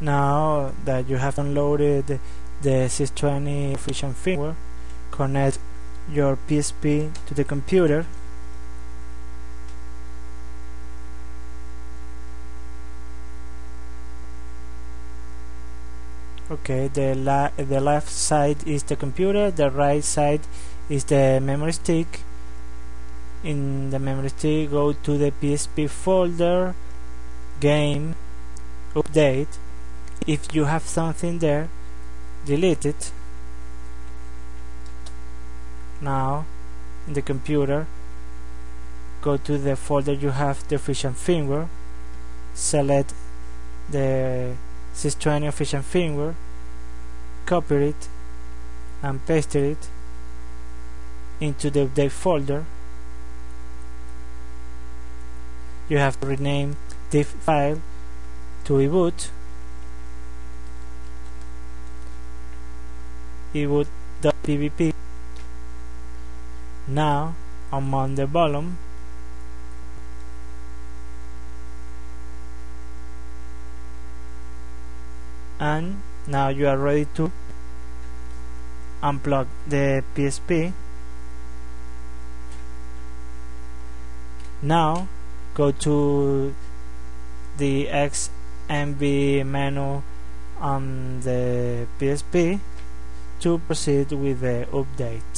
now that you have downloaded the six twenty official firmware connect your PSP to the computer. Okay the la the left side is the computer the right side is the memory stick. In the memory stick go to the PSP folder game update if you have something there delete it. Now in the computer go to the folder you have the official firmware select the six twenty official firmware copy it and paste it into the update folder. You have to rename this file to eboot eboot.pbp now I'm on the bottom. And now you are ready to unplug the PSP now go to the XMB menu on the PSP to proceed with the update